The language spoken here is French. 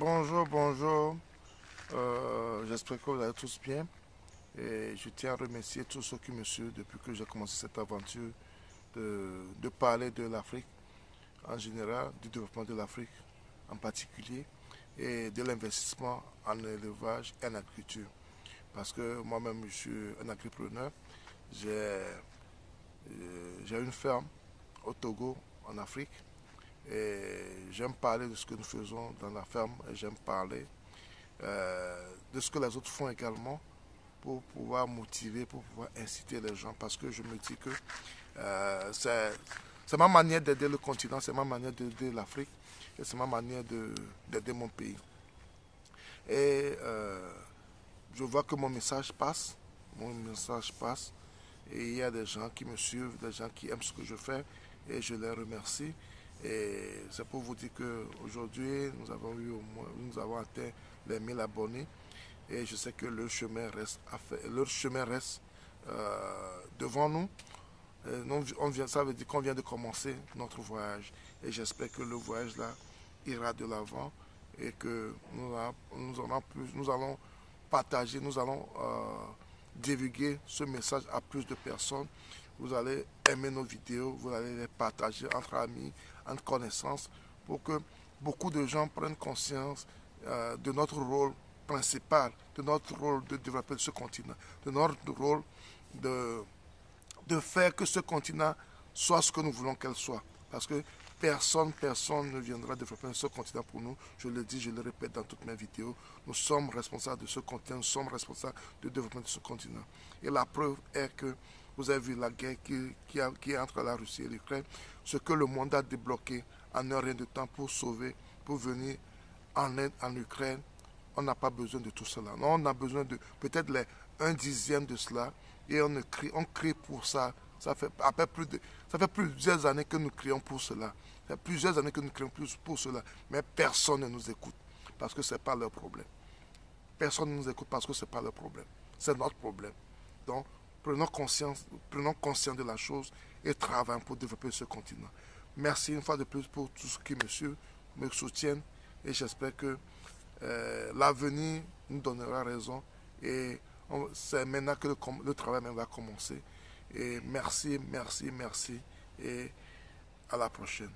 Bonjour, bonjour. Euh, j'espère que vous allez tous bien. Et je tiens à remercier tous ceux qui me suivent depuis que j'ai commencé cette aventure de, parler de l'Afrique en général, du développement de l'Afrique en particulier et de l'investissement en élevage et en agriculture. Parce que moi-même, je suis un agripreneur. Euh, j'ai une ferme au Togo, en Afrique. J'aime parler de ce que nous faisons dans la ferme et j'aime parler euh, de ce que les autres font également pour pouvoir motiver, pour pouvoir inciter les gens. Parce que je me dis que euh, c'est ma manière d'aider le continent, c'est ma manière d'aider l'Afrique et c'est ma manière d'aider mon pays. Et euh, je vois que mon message passe, mon message passe. Et il y a des gens qui me suivent, des gens qui aiment ce que je fais et je les remercie. Et c'est pour vous dire qu'aujourd'hui, nous avons eu au moins, nous avons atteint les 1000 abonnés. Et je sais que le chemin reste, à faire, leur chemin reste euh, devant nous. on vient, ça veut dire qu'on vient de commencer notre voyage. Et j'espère que le voyage là ira de l'avant et que nous, nous allons partager, nous allons euh, divulguer ce message à plus de personnes. Vous allez aimer nos vidéos, vous allez les partager entre amis, entre connaissances, pour que beaucoup de gens prennent conscience euh, de notre rôle principal, de notre rôle de développer ce continent, de notre rôle de, de faire que ce continent soit ce que nous voulons qu'elle soit. Parce que personne, personne ne viendra développer ce continent pour nous. Je le dis, je le répète dans toutes mes vidéos. Nous sommes responsables de ce continent, nous sommes responsables du développement de ce continent. Et la preuve est que vous avez vu la guerre qui, est entre la Russie et l'Ukraine, ce que le monde a débloqué en un rien de temps pour sauver, pour venir en aide en Ukraine. On n'a pas besoin de tout cela. Non, on a besoin de peut-être un dixième de cela. Et on, crie, on crie pour ça. Ça fait, après plus de, ça fait plusieurs années que nous crions pour cela. Ça fait plusieurs années que nous crions pour cela. Mais personne ne nous écoute parce que ce n'est pas leur problème. Personne ne nous écoute parce que ce n'est pas leur problème. C'est notre problème. Donc, prenons conscience, prenons conscience de la chose et travaillons pour développer ce continent. Merci une fois de plus pour tout ce qui me suit, me soutiennent et j'espère que euh, l'avenir nous donnera raison et c'est maintenant que le travail va commencer. Et merci, merci, merci et à la prochaine.